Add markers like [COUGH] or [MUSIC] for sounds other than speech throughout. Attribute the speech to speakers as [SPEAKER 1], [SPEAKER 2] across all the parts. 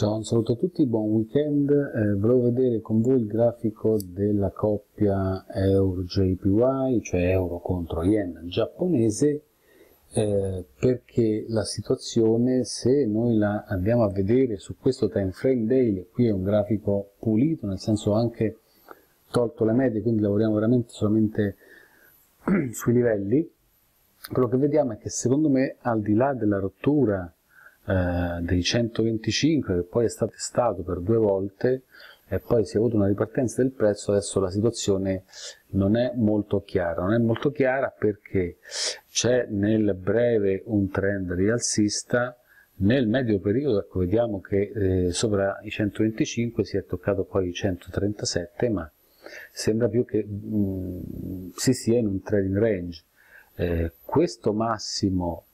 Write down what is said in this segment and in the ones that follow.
[SPEAKER 1] Ciao, un saluto a tutti, buon weekend. Eh, volevo vedere con voi il grafico della coppia Euro-JPY, cioè euro contro yen giapponese, eh, perché la situazione, se noi la andiamo a vedere su questo time frame daily, qui è un grafico pulito, nel senso anche tolto le medie, quindi lavoriamo veramente solamente [CLEARS THROAT] sui livelli, quello che vediamo è che secondo me al di là della rottura eh, dei 125 che poi è stato testato per due volte e poi si è avuto una ripartenza del prezzo, adesso la situazione non è molto chiara. Non è molto chiara perché c'è nel breve un trend rialzista, nel medio periodo ecco, vediamo che eh, sopra i 125 si è toccato poi i 137, ma sembra più che mh, mm, si sia in un trading range. Eh, questo massimo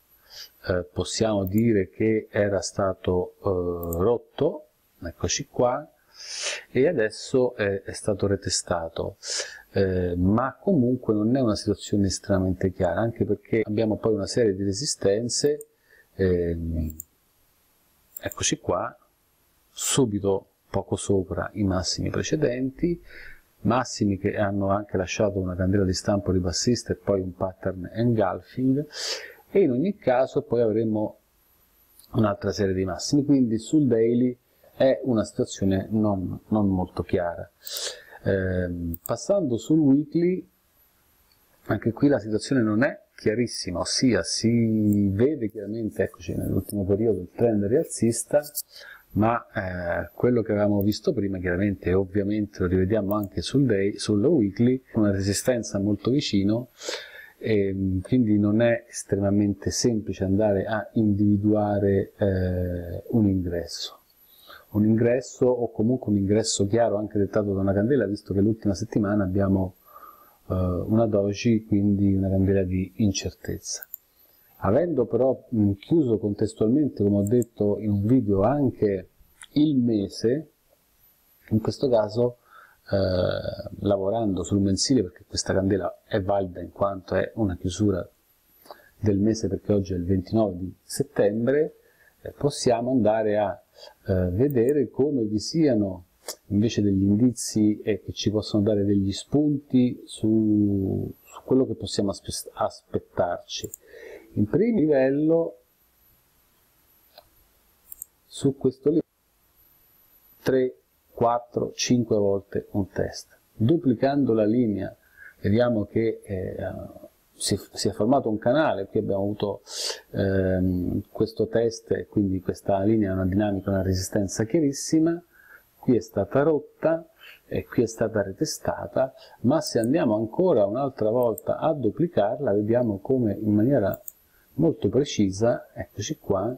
[SPEAKER 1] eh, possiamo dire che era stato eh, rotto, eccoci qua, e adesso è, è stato retestato. Eh, ma comunque non è una situazione estremamente chiara, anche perché abbiamo poi una serie di resistenze, ehm, eccoci qua, subito poco sopra i massimi precedenti, massimi che hanno anche lasciato una candela di stampo ribassista e poi un pattern engulfing, e in ogni caso poi avremo un'altra serie di massimi, quindi sul daily è una situazione non, non molto chiara. Eh, passando sul weekly, anche qui la situazione non è chiarissima, ossia si vede chiaramente, eccoci nell'ultimo periodo, il trend rialzista, ma eh, quello che avevamo visto prima chiaramente ovviamente lo rivediamo anche sul day, sul weekly, una resistenza molto vicino, e ehm, quindi non è estremamente semplice andare a individuare eh, un ingresso. Un ingresso o comunque un ingresso chiaro anche dettato da una candela, visto che l'ultima settimana abbiamo eh, una doji, quindi una candela di incertezza. Avendo però mh, chiuso contestualmente, come ho detto in un video, anche il mese, in questo caso eh, lavorando sul mensile perché questa candela è valida in quanto è una chiusura del mese perché oggi è il 29 di settembre, eh, possiamo andare a eh, vedere come vi siano invece degli indizi e che ci possono dare degli spunti su, su quello che possiamo aspe aspettarci. In primo livello, su questo livello, 3 4, 5 volte un test. Duplicando la linea vediamo che eh, si, si, è formato un canale, qui abbiamo avuto ehm, questo test quindi questa linea ha una dinamica, una resistenza chiarissima, qui è stata rotta e qui è stata retestata, ma se andiamo ancora un'altra volta a duplicarla vediamo come in maniera molto precisa, eccoci qua,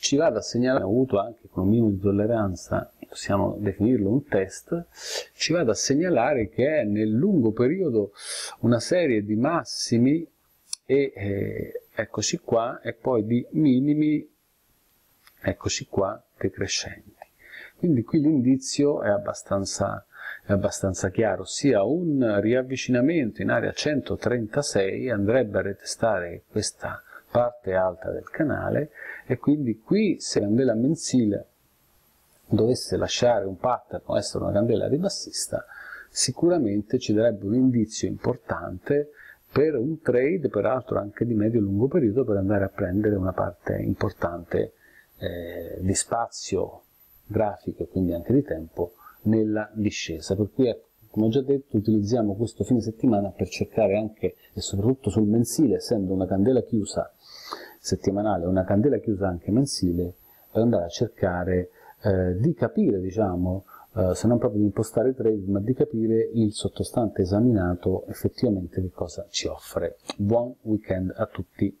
[SPEAKER 1] ci vada a segnalare, abbiamo avuto anche con un minimo di tolleranza possiamo definirlo un test, ci vado a segnalare che è nel lungo periodo una serie di massimi e eh, eccoci qua e poi di minimi, eccoci qua, decrescenti. Quindi qui l'indizio è abbastanza, è abbastanza chiaro, ossia un riavvicinamento in area 136 andrebbe a retestare questa parte alta del canale e quindi qui se candela mensile dovesse lasciare un pattern o essere una candela ribassista, sicuramente ci darebbe un indizio importante per un trade, peraltro anche di medio-lungo periodo, per andare a prendere una parte importante eh, di spazio grafico e quindi anche di tempo nella discesa. Per cui, ecco, come ho già detto, utilizziamo questo fine settimana per cercare anche, e soprattutto sul mensile, essendo una candela chiusa settimanale, una candela chiusa anche mensile, per andare a cercare eh, di capire, diciamo, eh, se non proprio di impostare trade, ma di capire il sottostante esaminato effettivamente che cosa ci offre. Buon weekend a tutti!